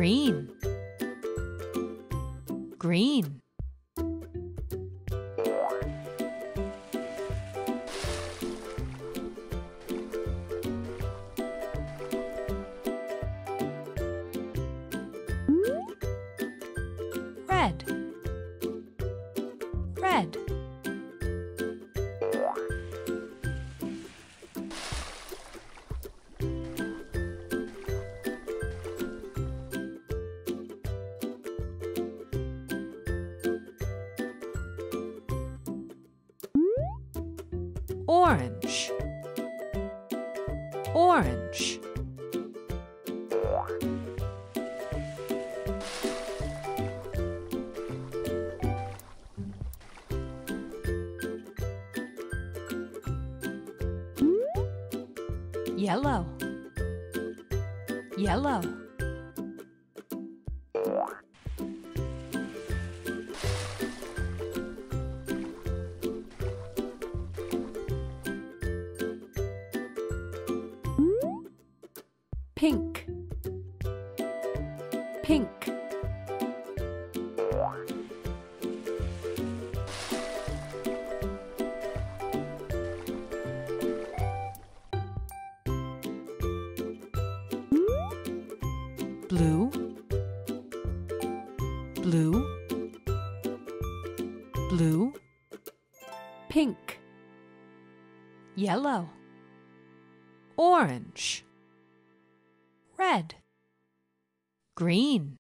green. Green. Red. Red orange. Orange. Yellow. Yellow pink. Pink. Blue. Blue. Blue. Pink. Yellow. Orange red green